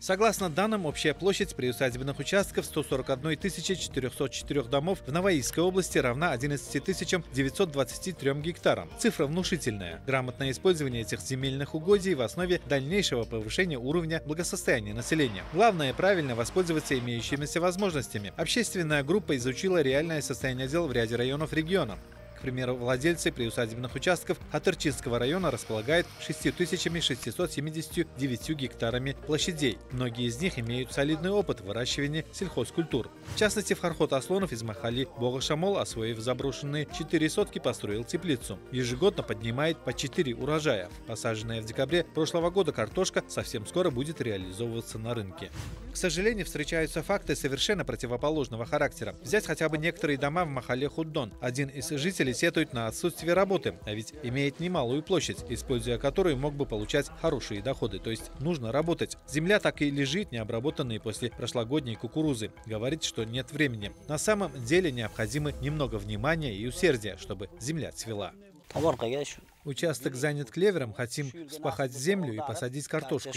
Согласно данным, общая площадь приусадебных участков 141 404 домов в Новоийской области равна 11 923 гектарам. Цифра внушительная. Грамотное использование этих земельных угодий в основе дальнейшего повышения уровня благосостояния населения. Главное – правильно воспользоваться имеющимися возможностями. Общественная группа изучила реальное состояние дел в ряде районов региона. К примеру, владельцы приусадебных участков Атырчинского района располагают 6679 гектарами площадей. Многие из них имеют солидный опыт выращивания сельхозкультур. В частности, Фархот Аслонов из Махали Богашамол, освоив заброшенные 4 сотки, построил теплицу. Ежегодно поднимает по 4 урожая. Посаженная в декабре прошлого года картошка совсем скоро будет реализовываться на рынке. К сожалению, встречаются факты совершенно противоположного характера. Взять хотя бы некоторые дома в Махале Худдон. Один из жителей Жители сетуют на отсутствие работы, а ведь имеет немалую площадь, используя которую мог бы получать хорошие доходы. То есть нужно работать. Земля так и лежит необработанной после прошлогодней кукурузы. Говорит, что нет времени. На самом деле необходимо немного внимания и усердия, чтобы земля цвела. Участок занят клевером, хотим вспахать землю и посадить картошку.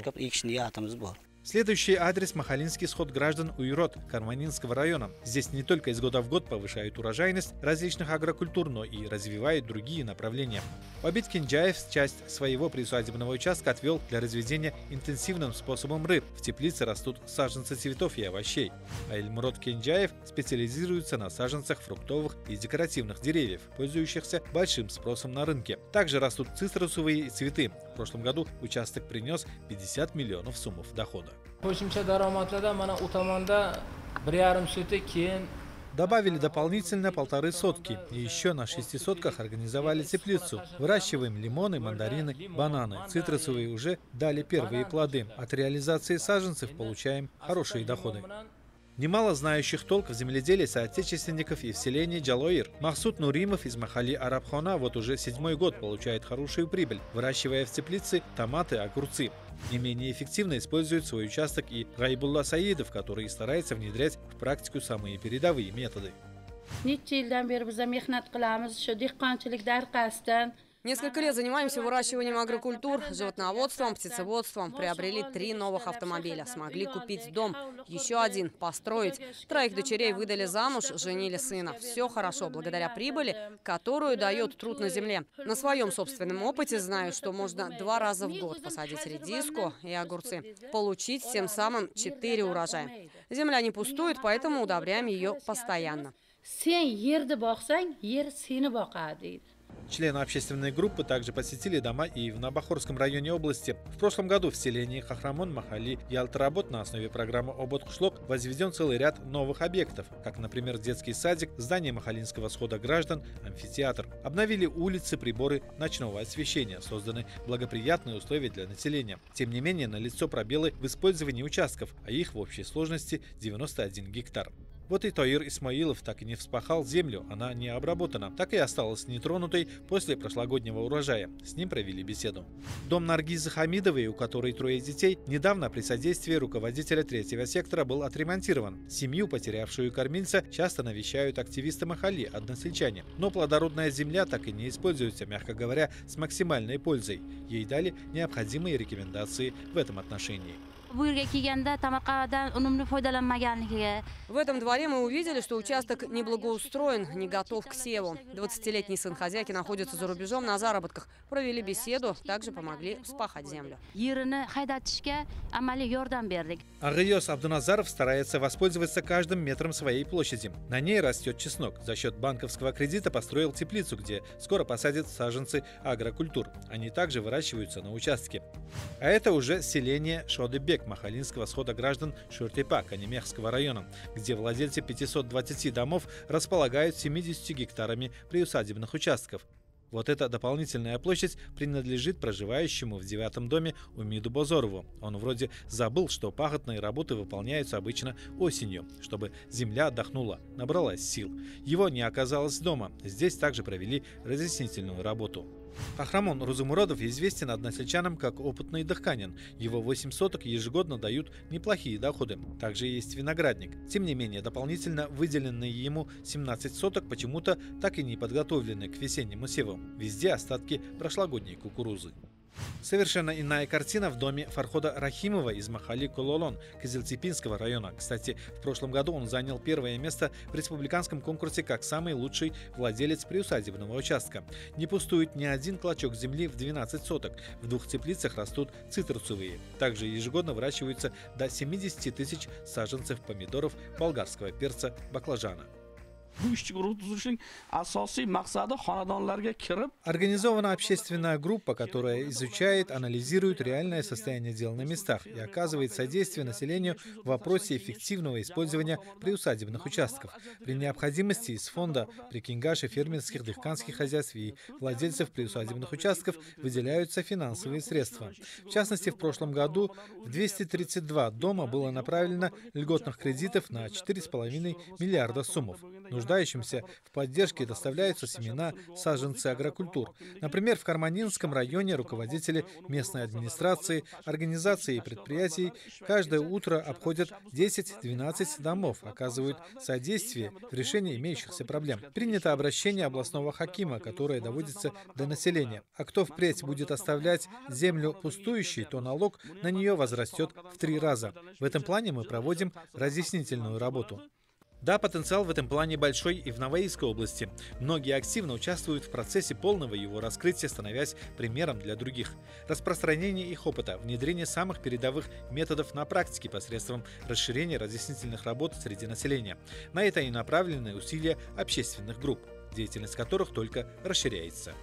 Следующий адрес – Махалинский сход граждан Уйрод Карманинского района. Здесь не только из года в год повышают урожайность различных агрокультур, но и развивают другие направления. Обид Кинджаев часть своего присадебного участка отвел для разведения интенсивным способом рыб. В теплице растут саженцы цветов и овощей. А Эльмурод Кинджаев специализируется на саженцах фруктовых и декоративных деревьев, пользующихся большим спросом на рынке. Также растут цитрусовые цветы. В прошлом году участок принес 50 миллионов суммов дохода qo'shimcha daromadlarda mana u tomonda bir yarim so'ta keyin Добавили дополнительно полторы сотки. И еще на шести сотках организовали теплицу. Выращиваем лимоны, мандарины, бананы. Цитрусовые уже дали первые плоды. От реализации саженцев получаем хорошие доходы. Немало знающих толк в земледелии соотечественников и в селении Джалоир. Махсуд Нуримов из Махали Арабхона вот уже седьмой год получает хорошую прибыль, выращивая в теплице томаты, огурцы. Не менее эффективно использует свой участок и Райбулла Саидов, который старается внедрять в практику самые передовые методы. Несколько лет занимаемся выращиванием агрокультур, животноводством, птицеводством. Приобрели три новых автомобиля. Смогли купить дом. Еще один построить. Троих дочерей выдали замуж, женили сына. Все хорошо, благодаря прибыли, которую дает труд на земле. На своем собственном опыте знаю, что можно два раза в год посадить редиску и огурцы. Получить тем самым четыре урожая. Земля не пустует, поэтому удобряем ее постоянно. Сен ерді бақсаң, ер сені бақады. Члены общественной группы также посетили дома и в Набахорском районе области. В прошлом году в селении Хахрамон, Махали и Алтаработ на основе программы «Обод Хушлок» возведен целый ряд новых объектов, как, например, детский садик, здание Махалинского схода граждан, амфитеатр. Обновили улицы, приборы ночного освещения, созданы благоприятные условия для населения. Тем не менее, налицо пробелы в использовании участков, а их в общей сложности 91 гектар. Вот и Таир Исмаилов так и не вспахал землю, она не обработана, так и осталась нетронутой после прошлогоднего урожая. С ним провели беседу. Дом Наргизы Хамидовой, у которой трое детей, недавно при содействии руководителя третьего сектора был отремонтирован. Семью, потерявшую кормильца, часто навещают активисты Махали, односельчане. Но плодородная земля так и не используется, мягко говоря, с максимальной пользой. Ей дали необходимые рекомендации в этом отношении. В этом дворе мы увидели, что участок не благоустроен, не готов к севу. 20-летний сын хозяйки находится за рубежом на заработках. Провели беседу, также помогли вспахать землю. Агайос Абдуназаров старается воспользоваться каждым метром своей площади. На ней растет чеснок. За счет банковского кредита построил теплицу, где скоро посадят саженцы агрокультур. Они также выращиваются на участке. А это уже селение Шодебек Махалинского схода граждан Шуртепа Канемехского района, где владельцы 520 домов располагают 70 гектарами приусадебных участков. Вот эта дополнительная площадь принадлежит проживающему в девятом доме Умиду Бозорову. Он вроде забыл, что пахотные работы выполняются обычно осенью, чтобы земля отдохнула, набралась сил. Его не оказалось дома. Здесь также провели разъяснительную работу. Ахрамон Рузумуродов известен односельчанам как опытный дыхканин. Его 8 соток ежегодно дают неплохие доходы. Также есть виноградник. Тем не менее, дополнительно выделенные ему 17 соток почему-то так и не подготовлены к весеннему севу. Везде остатки прошлогодней кукурузы. Совершенно иная картина в доме Фархода Рахимова из Махали Кололон Кызылципинского района. Кстати, в прошлом году он занял первое место в республиканском конкурсе как самый лучший владелец приусадебного участка. Не пустует ни один клочок земли в 12 соток. В двух теплицах растут цитрусовые. Также ежегодно выращиваются до 70 тысяч саженцев помидоров, болгарского перца, баклажана. Организована общественная группа, которая изучает, анализирует реальное состояние дел на местах и оказывает содействие населению в вопросе эффективного использования приусадебных участков. При необходимости из фонда при кингаше фермерских дыхканских хозяйств и владельцев приусадебных участков выделяются финансовые средства. В частности, в прошлом году в 232 дома было направлено льготных кредитов на 4,5 миллиарда суммов нуждающимся в поддержке доставляются семена, саженцы агрокультур. Например, в Карманинском районе руководители местной администрации, организаций и предприятий каждое утро обходят 10-12 домов, оказывают содействие в решении имеющихся проблем. Принято обращение областного хакима, которое доводится до населения. А кто впредь будет оставлять землю пустующей, то налог на нее возрастет в три раза. В этом плане мы проводим разъяснительную работу. Да, потенциал в этом плане большой и в Новоильской области. Многие активно участвуют в процессе полного его раскрытия, становясь примером для других. Распространение их опыта, внедрение самых передовых методов на практике посредством расширения разъяснительных работ среди населения. На это и направлены усилия общественных групп, деятельность которых только расширяется.